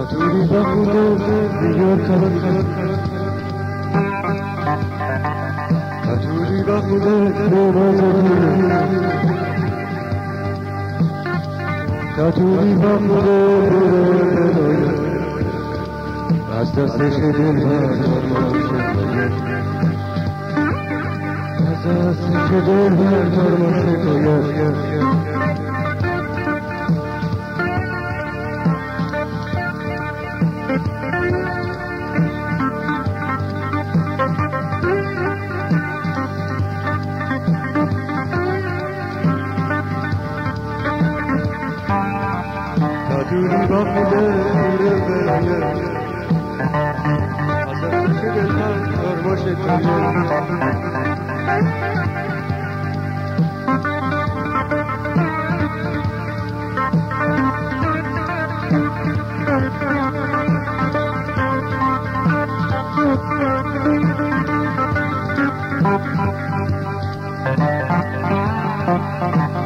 کاتوری با خوده دیگر کاتوری با خوده دیگر کاتوری با خوده دیگر از دستش دل هر دارم شکایت از دستش دل هر دارم shit to you. Thank you.